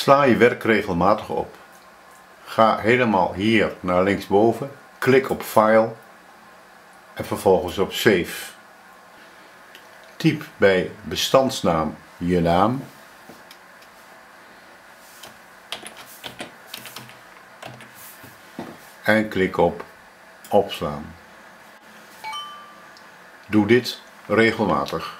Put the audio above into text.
Sla je werk regelmatig op. Ga helemaal hier naar linksboven, klik op File en vervolgens op Save. Typ bij bestandsnaam je naam en klik op opslaan. Doe dit regelmatig.